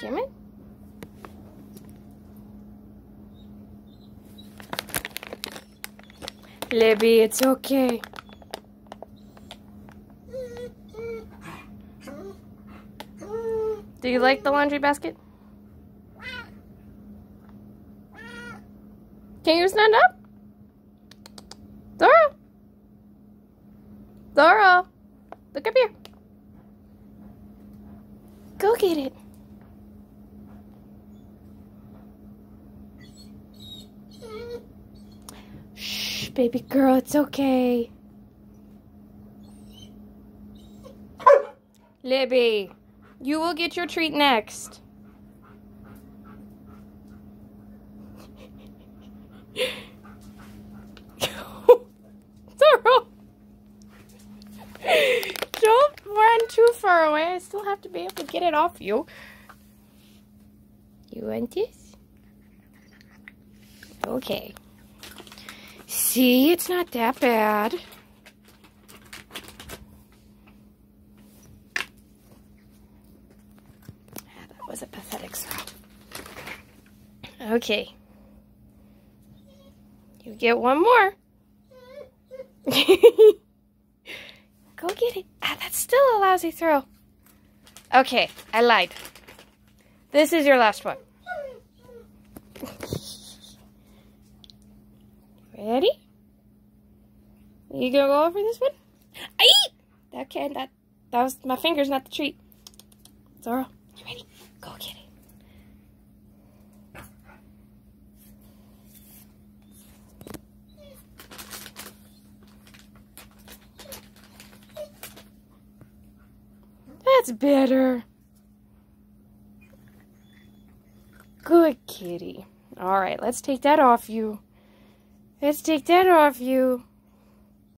Jimmy? Libby, it's okay. Do you like the laundry basket? Can you stand up? Dora? Dora? Look up here. Go get it. Shh, baby girl, it's okay. Libby, you will get your treat next. Far away. I still have to be able to get it off you. You want this? Okay. See, it's not that bad. Ah, that was a pathetic. Okay. You get one more. Get it. Ah, that's still a lousy throw. Okay, I lied. This is your last one. Ready? You gonna go over this one? Aye! That can that that was my fingers, not the treat. Zorro, you ready? Go get it. That's better. Good kitty. All right, let's take that off you. Let's take that off you.